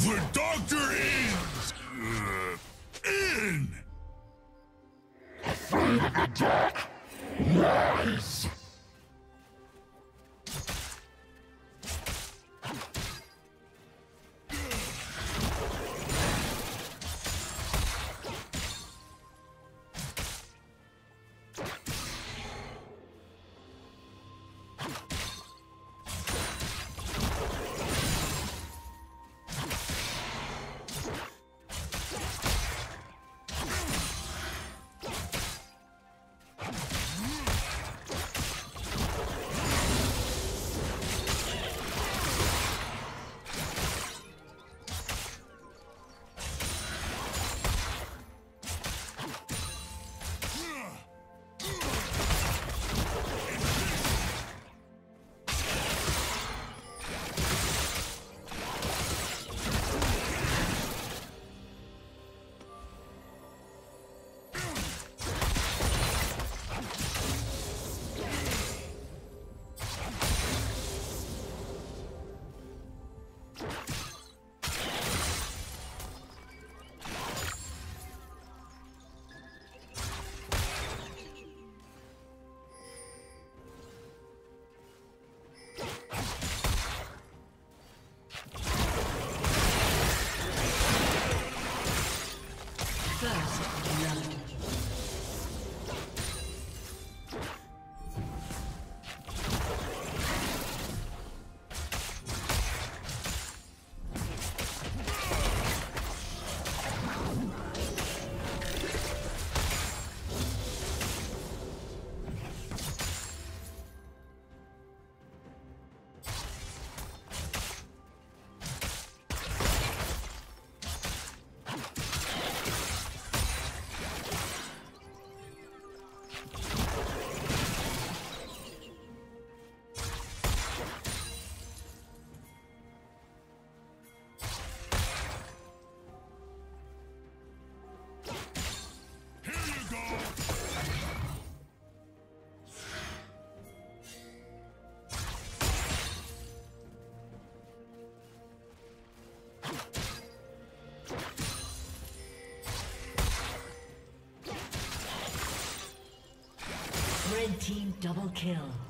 The doctor is... Uh, in! Afraid of the dark? Lies! Team double kill.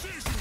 Blue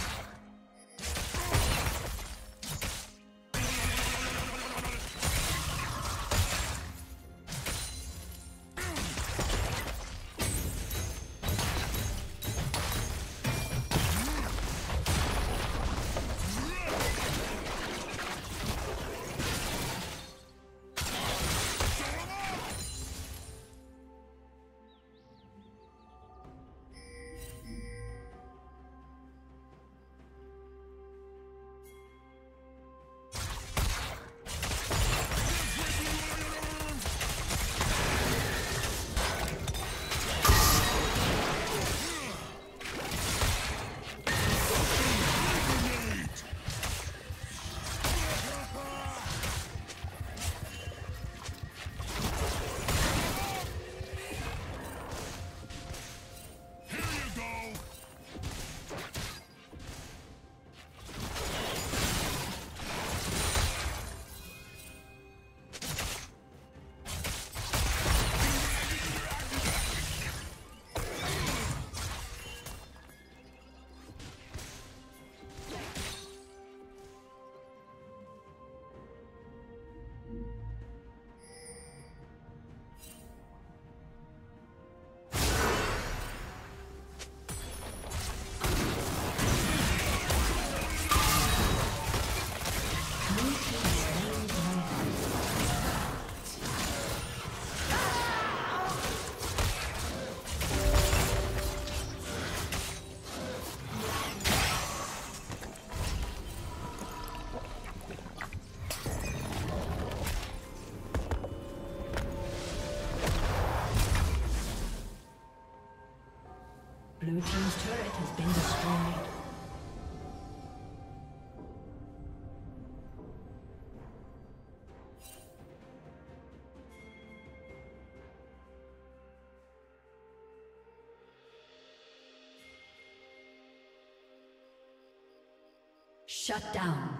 Shut down.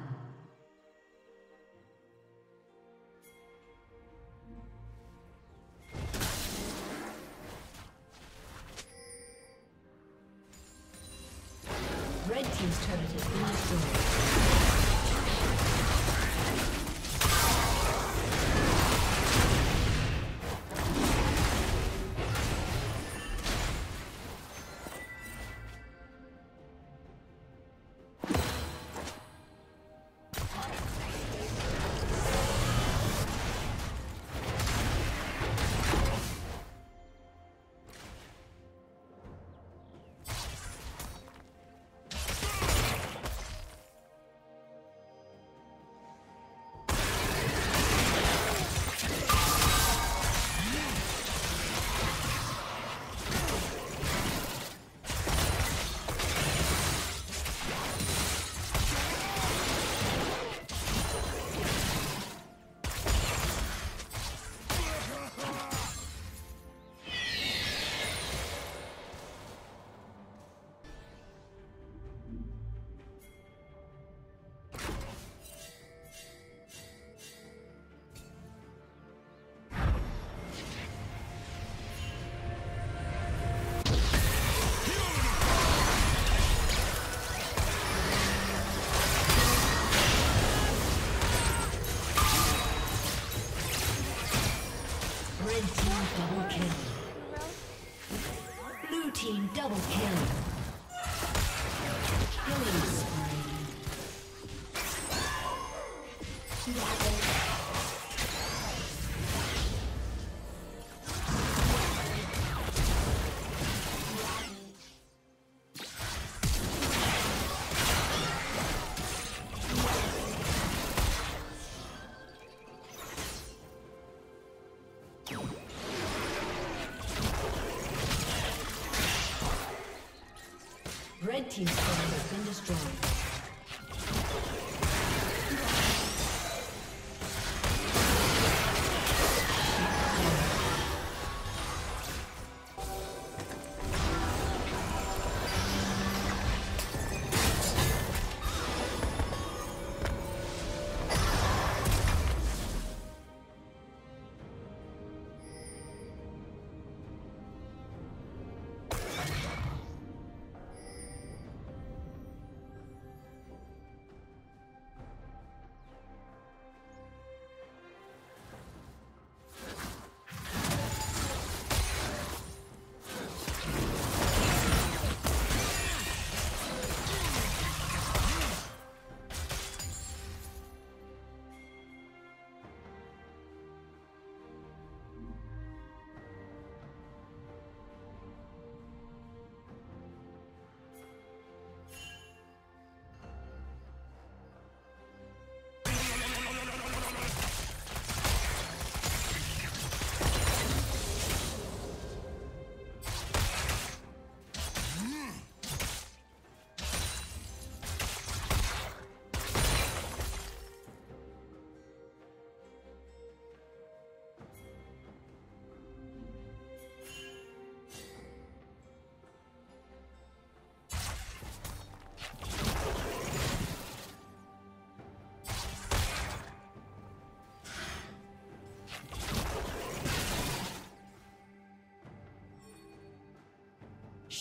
Team double kill. team's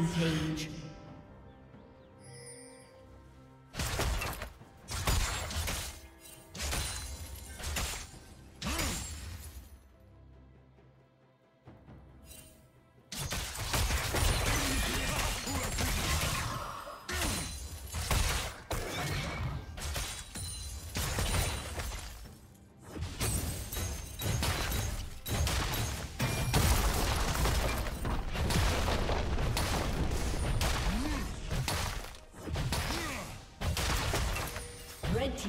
Rampage.